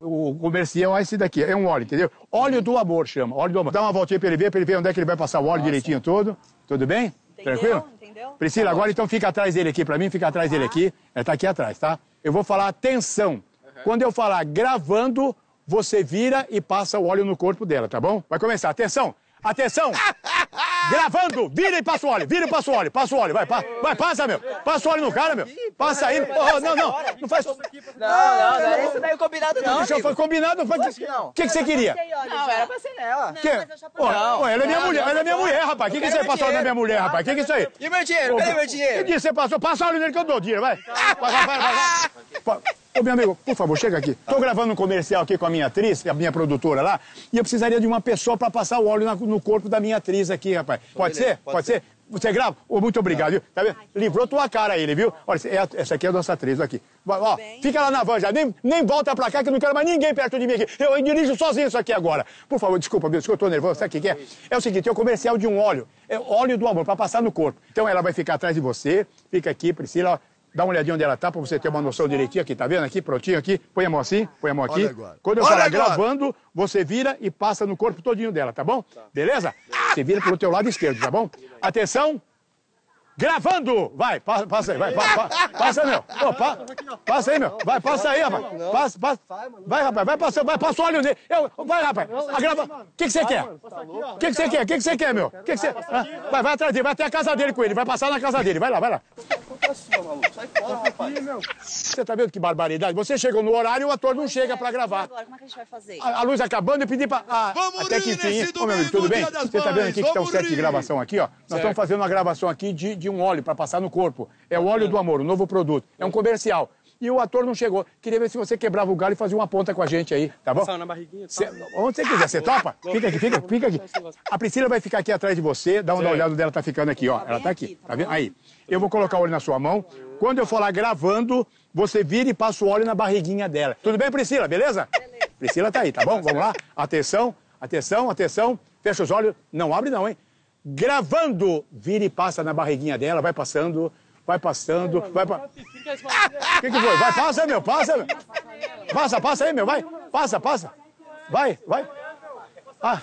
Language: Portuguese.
O comercial é esse daqui, é um óleo, entendeu? Óleo do amor chama, óleo do amor. Dá uma voltinha pra ele ver, pra ele ver onde é que ele vai passar o óleo direitinho todo. Tudo bem? Entendeu? Tranquilo? Entendeu? Priscila, agora então fica atrás dele aqui pra mim, fica atrás dele aqui. É, tá aqui atrás, tá? Eu vou falar atenção. Quando eu falar gravando, você vira e passa o óleo no corpo dela, tá bom? Vai começar, atenção! Atenção! Gravando! Vira e passa o óleo, vira e passa o óleo, passa o óleo, vai, pa, vai, passa, meu! Passa o óleo no cara, meu! Passa aí! Oh, não, não! Não faz. Não, não, não daí combinado não, Já foi combinado? Foi... Que não. O que, que você queria? Não, era pra ser nela. Que? Ó, Não. ela é minha Não, mulher, não, ela é minha não. mulher, rapaz. O que, que você passou na minha mulher, rapaz? O que, que é isso aí? E meu dinheiro? Cadê meu Que dinheiro? dia você passou? Passa óleo nele que eu dou dinheiro, vai. Vai, vai, vai, vai. Ô, meu amigo, por favor, chega aqui. Tô gravando um comercial aqui com a minha atriz, a minha produtora lá, e eu precisaria de uma pessoa pra passar o óleo na- no corpo da minha atriz aqui, rapaz. Pode beleza, ser? pode Pode ser? Você grava? Ô, muito obrigado, viu? Tá vendo? Livrou tua cara ele, viu? Olha, é essa aqui é a nossa atriz, aqui. Ó, fica lá na van já, nem, nem volta pra cá que eu não quero mais ninguém perto de mim aqui. Eu dirijo sozinho isso aqui agora. Por favor, desculpa, meu, desculpa, eu tô nervoso, sabe o que que é? É o seguinte, é o comercial de um óleo. É óleo do amor, pra passar no corpo. Então ela vai ficar atrás de você, fica aqui, Priscila, ó, dá uma olhadinha onde ela tá, pra você ter uma noção direitinho aqui, tá vendo aqui, prontinho aqui? Põe a mão assim, põe a mão aqui. Olha agora. Quando eu Olha falar agora. gravando, você vira e passa no corpo todinho dela, tá bom? Beleza? Você vira pro teu lado esquerdo, tá bom? Atenção! Gravando! Vai, passa, passa aí, vai, pa- pa- passa, meu. Ô, pa- passa aí, meu. Vai, passa aí, rapaz. Passa, passa. Vai, rapaz, vai passando, vai, passa o óleo nele. Eu, vai, rapaz. A grava... O que que você quer? O que que você quer? O que que você quer, meu? O que que você... Ah, vai, vai atrás dele, vai até a casa dele com ele, vai passar na casa dele. Vai lá, vai lá. Você tá vendo que barbaridade? Você chegou no horário e o ator não chega pra gravar. Agora, como é que a gente vai fazer? A, a luz acabando, eu pedi pra. ah, Vamos até que enfim. Ô, meu amigo, tudo bem? Você tá vendo aqui que tá um set de gravação aqui, ó? Nós estamos fazendo uma gravação aqui de, de um óleo pra passar no corpo. É o óleo do amor, o novo produto. É um comercial. E o ator não chegou. Queria ver se você quebrava o galho e fazia uma ponta com a gente aí, tá bom? Passar na barriguinha. Cê- onde você quiser, você topa? Fica aqui, fica, fica aqui. A Priscila vai ficar aqui atrás de você, dá uma olhada dela, tá ficando aqui, ó. Ela tá aqui, tá vendo? Aí. Eu vou colocar o óleo na sua mão. Quando eu for lá gravando, você vira e passa o óleo na barriguinha dela. Tudo bem, Priscila? Beleza? Priscila tá aí, tá bom? Vamos lá? Atenção, atenção, atenção. Fecha os olhos. Não abre não, hein? Gravando, vira e passa na barriguinha dela, vai passando, vai passando, vai O que, que foi? Vai, passa, meu, passa, meu. Passa, passa aí, meu, vai. Passa, passa. Vai, vai. Ah.